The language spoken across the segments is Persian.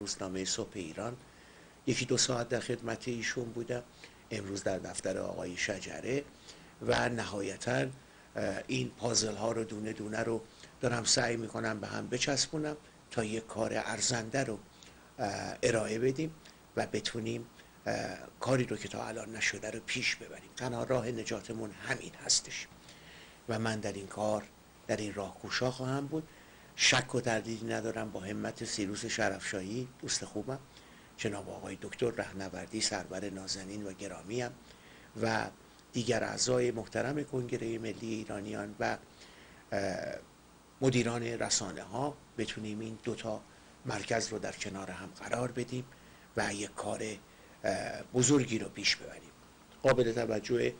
روزنامه صبح ایران. یکی دو ساعت در خدمت ایشون بودم. امروز در دفتر آقای شجره و نهایتا این پازل ها رو دونه دونه رو دارم سعی می‌کنم به هم بچسبونم تا یک کار ارزنده رو ارائه بدیم و بتونیم کاری رو که تا الان نشده رو پیش ببریم. تنها راه نجاتمون همین هستش. و من در این کار در این راه کوشا خواهم بود. شک و تردیدی ندارم با همت سیروس شرفشاهی دوست خوبم. جناب آقای دکتر رهنوردی سرور نازنین و گرامیم و دیگر اعضای محترم کنگره ملی ایرانیان و مدیران رسانه ها بتونیم این دوتا مرکز رو در کنار هم قرار بدیم و یک کار بزرگی رو پیش ببریم. قابل توجه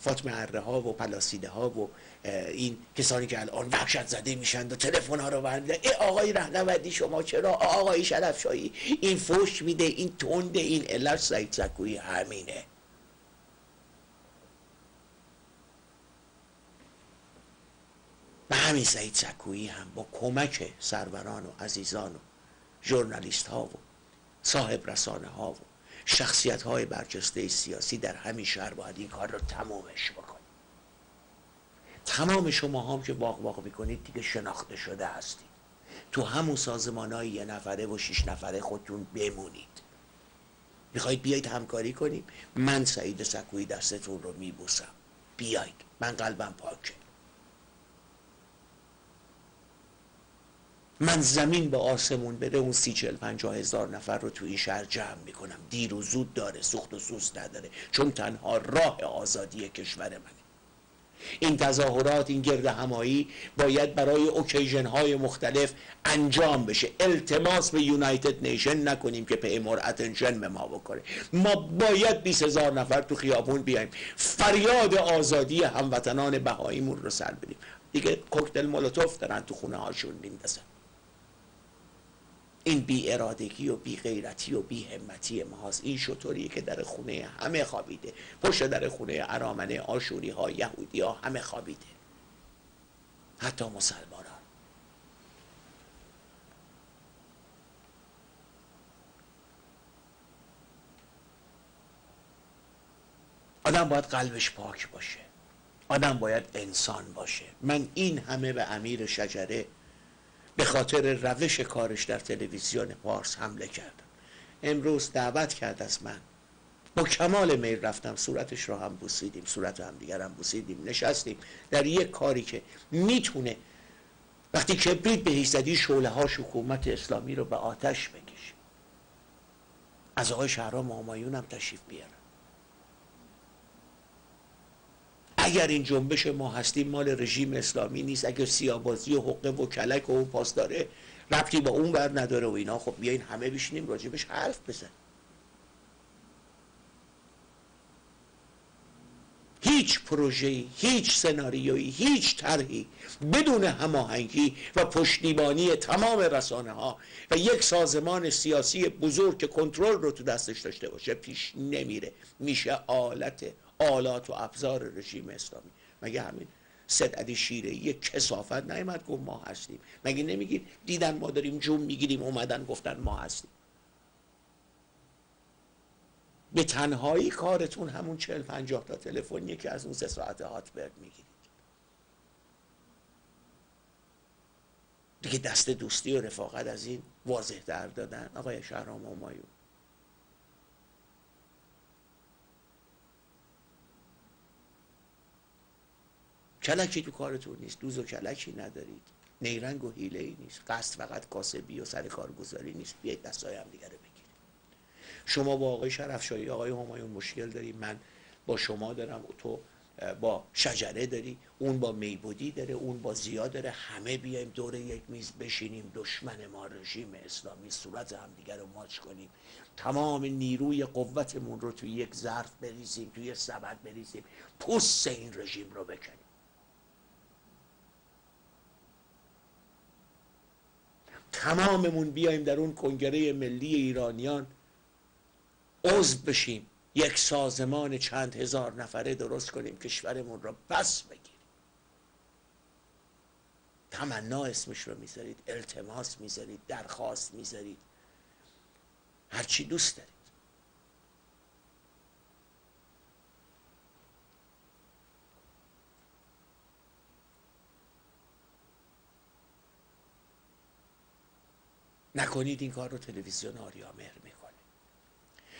فاطمه اره ها و پلاسیده ها و این کسانی که الان وحشت زده میشن و تلفن ها رو برمیدن ای آقای رهنوردی شما چرا؟ آقای شرفشاهی این فوش میده این تنده این علت سعید همینه. و همین سعید سکویی هم با کمک سروران و عزیزان و ژورنالیست ها و صاحب رسانه ها و شخصیت های برجسته سیاسی در همین شهر باید این کار رو تمامش بکن تمام شما هم که واق واق می‌کنید دیگه شناخته شده هستید. تو همون سازمان های یه نفره و شیش نفره خودتون بمونید. می‌خواید بیایید همکاری کنیم؟ من سعید سکویی دستتون رو میبوسم. بیایید من قلبم پاکه. من زمین به آسمون بده اون سی چل پنجاه هزار نفر رو تو این شهر جمع می‌کنم. دیر و زود داره سوخت و سوز نداره چون تنها راه آزادی کشور منه. این تظاهرات این گرد همایی باید برای occasion های مختلف انجام بشه. التماس به United Nation نکنیم که pay more attention به ما بکنه. ما باید 20 هزار نفر تو خیابون بیایم. فریاد آزادی هموطنان بهاییمون رو سر بدیم. دیگه کوکتل مولوتوف دارن تو خونه هاشون میندازن. این بی ارادگی و بی غیرتی و بی همتی ماست. این شتریه که در خونه همه خوابیده. پشت در خونه ارامنه آشوری ها یهودی ها همه خوابیده. حتی مسلمانان. آدم باید قلبش پاک باشه. آدم باید انسان باشه. من این همه به امیر شجره به خاطر روش کارش در تلویزیون پارس حمله کردم امروز دعوت کرد از من. با کمال میل رفتم صورتش را هم بوسیدیم صورت هم دیگر هم بوسیدیم نشستیم. در یک کاری که می‌تونه وقتی کبریت به زدی شعله هاش حکومت اسلامی رو به آتش بکشه. از آقای شهرام آمایون هم تشریف بیارم. اگر این جنبش ما هستیم مال رژیم اسلامی نیست. اگر سیابازی و حقه و کلک و پاس داره ربطی با اون بر نداره و اینا. خب بیاین همه بشینیم راجبش حرف بزن هیچ پروژه‌ای هیچ سناریویی هیچ طرحی بدون هماهنگی و پشتیبانی تمام رسانه ها و یک سازمان سیاسی بزرگ که کنترل رو تو دستش داشته باشه پیش نمیره. میشه آلت آلات و ابزار رژیم اسلامی. مگه همین سد عدی شیره یک کسافت نیمد گفت ما هستیم. مگه نمیگید دیدن ما داریم جون می‌گیریم اومدن گفتن ما هستیم. به تنهایی کارتون همون چل پنجاه تا تلفنیه که از اون سه ساعت هاتبرگ می‌گیرید. دیگه دست دوستی و رفاقت از این واضح در دادن. آقای شهرام همایون. کلکی تو کارتون نیست. دوز و کلکی ندارید. نیرنگ و حیله ای نیست. قصد فقط کاسبی و سر کارگزاری نیست. بیایید دستای هم دیگه رو بگیرید شما با آقای شرفشاهی آقای همایون مشکل داری. من با شما دارم. تو با شجره داری. اون با میبودی داره. اون با زیاد داره. همه بیایم دور یک میز بشینیم. دشمن ما رژیم اسلامی. صورت همدیگه رو ماچ کنیم. تمام نیروی قوتمون رو توی یک ظرف بریزیم توی سبد بریزیم. پوست این رژیم رو بکنیم. تماممون بیایم در اون کنگره ملی ایرانیان عضو بشیم یک سازمان چند هزار نفره درست کنیم کشورمون را بس بگیریم. تمنا اسمش رو می‌ذارید التماس می‌ذارید درخواست می‌ذارید. هرچی دوست دارید. نکنید این کار رو تلویزیون آریا مهر می‌کنه.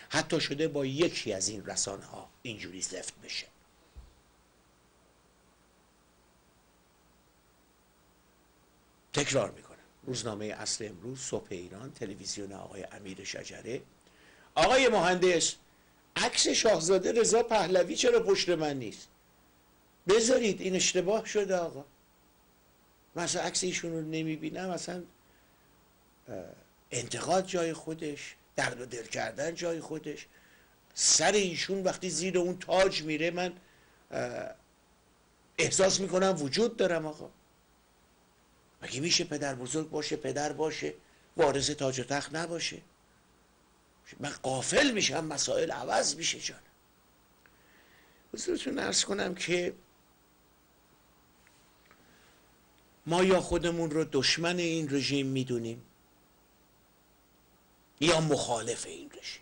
حتی شده با یکی از این رسانه ها اینجوری زفت بشه. تکرار می‌کنم. روزنامه اصل امروز صبح ایران تلویزیون آقای امیر شجره. آقای مهندس عکس شاهزاده رضا پهلوی چرا پشت من نیست؟ بذارید این اشتباه شده آقا. مثلا عکس ایشون رو نمی‌بینم اصلا انتقاد جای خودش درد و دل کردن جای خودش. سر ایشون وقتی زیر اون تاج میره من احساس می‌کنم وجود دارم آقا. مگه میشه پدر بزرگ باشه پدر باشه وارث تاج و تخت نباشه؟ من قافل میشم مسائل عوض میشه جان. حضورتون ارز کنم که ما یا خودمون رو دشمن این رژیم می‌دونیم. یا مخالف این رژیم.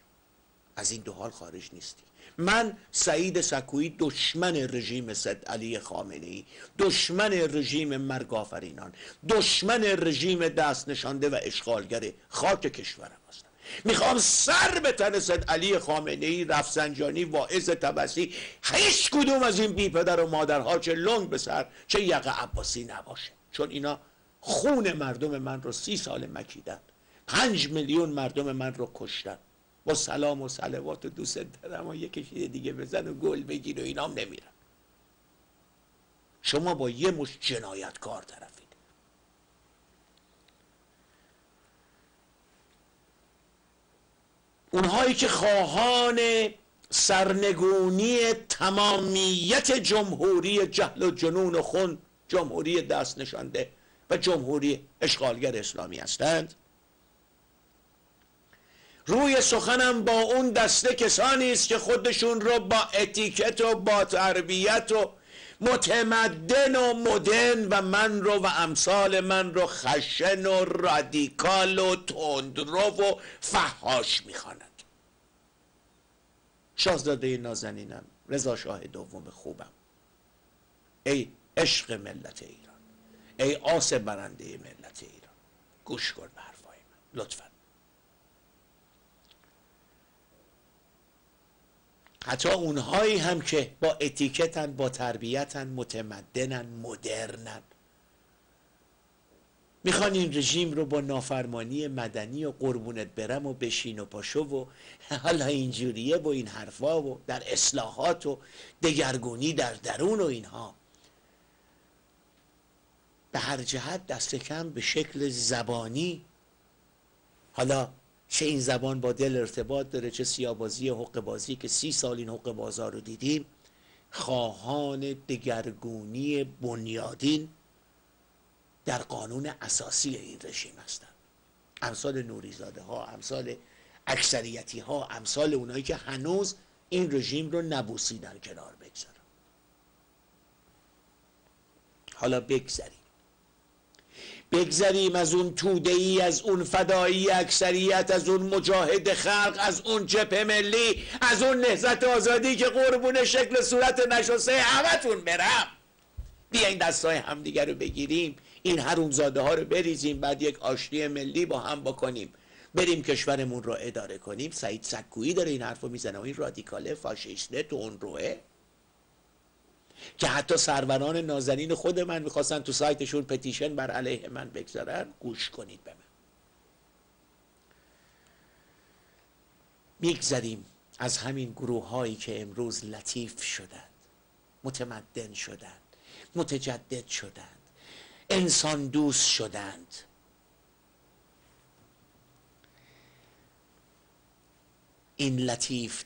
از این دو حال خارج نیستی. من سعید سکویی دشمن رژیم سد علی خامنه ای دشمن رژیم مرگ آفرینان دشمن رژیم دست نشانده و اشغالگر خاک کشورم هستم. می‌خوام سر به تن سد علی خامنه ای رفسنجانی واعظ تبسی هیچ کدوم از این بی پدر و مادرها چه لنگ به سر چه یق عباسی نباشه. چون اینا خون مردم من رو سی سال مکیدن پنج میلیون مردم من رو کشتن. با سلام و سلوات و دوست دارم و یه کشید دیگه بزن و گل بگیر و اینام نمیرن. شما با یه مش جنایتکار طرفید. اونهایی که خواهان سرنگونی تمامیت جمهوری جهل و جنون و خون جمهوری دست نشانده و جمهوری اشغالگر اسلامی هستند روی سخنم با اون دسته کسانی است که خودشون رو با اتیکت و با تربیت و متمدن و مدن و من رو و امثال من رو خشن و رادیکال و تندرو و فحاش می‌خواند. شاهزاده نازنینم رضا شاه دوم خوبم. ای عشق ملت ایران ای آس برنده ملت ایران. گوش کن به حرفای من لطفا. حتی اونهایی هم که با اتیکتن با تربیتن متمدنن مدرنن. می‌خوان این رژیم رو با نافرمانی مدنی و قربونت برم و بشین و پاشو و حالا اینجوریه و این حرفا و در اصلاحات و دگرگونی در درون و اینها. به هر جهت دست کم به شکل زبانی. حالا چه این زبان با دل ارتباط داره چه سیابازی حق بازی که سی سال این حق بازار رو دیدیم. خواهان دگرگونی بنیادین در قانون اساسی این رژیم هستند امثال نوریزاده ها امثال اکثریتی ها امثال اونایی که هنوز این رژیم رو نبوسیدن کنار بگذارن. حالا بگذاریم بگذریم از اون توده ای از اون فدایی اکثریت از اون مجاهد خلق از اون جبه ملی از اون نهزت آزادی که قربون شکل صورت نشسته همتون برم. بیاین دستای همدیگه رو بگیریم. این حرومزاده ها رو بریزیم بعد یک آشتی ملی با هم بکنیم. بریم کشورمون رو اداره کنیم. سعید سکویی داره این حرف رو می‌زنه. و این رادیکاله فاشیسته تو اون روه که حتی سروران نازنین خود من می‌خواستن تو سایتشون پتیشن بر علیه من بگذارن گوش کنید به من. میگذریم از همین گروه هایی که امروز لطیف شدند متمدن شدند متجدد شدند انسان دوست شدند. این لطیف